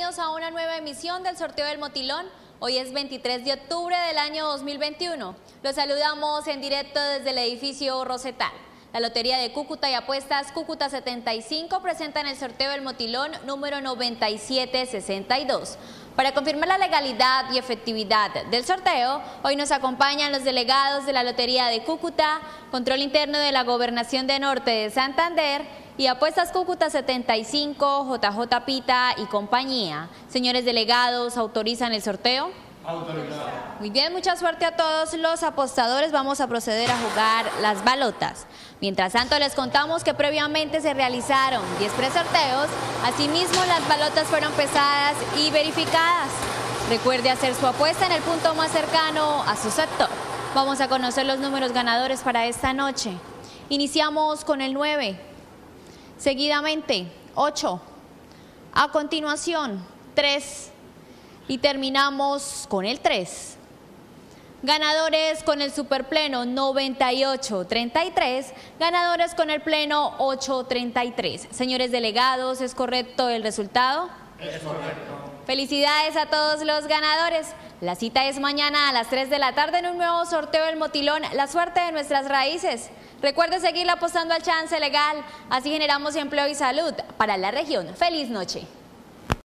Bienvenidos a una nueva emisión del sorteo del Motilón. Hoy es 23 de octubre del año 2021. Los saludamos en directo desde el edificio Rosetal. La Lotería de Cúcuta y Apuestas Cúcuta 75 presentan el sorteo del Motilón número 9762. Para confirmar la legalidad y efectividad del sorteo, hoy nos acompañan los delegados de la Lotería de Cúcuta, Control Interno de la Gobernación de Norte de Santander y Apuestas Cúcuta 75, JJ Pita y compañía. Señores delegados, ¿autorizan el sorteo? Autorizado. Muy bien, mucha suerte a todos los apostadores. Vamos a proceder a jugar las balotas. Mientras tanto, les contamos que previamente se realizaron 10 presorteos. Asimismo, las balotas fueron pesadas y verificadas. Recuerde hacer su apuesta en el punto más cercano a su sector. Vamos a conocer los números ganadores para esta noche. Iniciamos con el 9. Seguidamente, 8. A continuación, 3. Y terminamos con el 3. Ganadores con el superpleno 98-33, ganadores con el pleno 8-33. Señores delegados, ¿es correcto el resultado? Es correcto. Felicidades a todos los ganadores. La cita es mañana a las 3 de la tarde en un nuevo sorteo del Motilón, la suerte de nuestras raíces. Recuerde seguir apostando al chance legal, así generamos empleo y salud para la región. Feliz noche.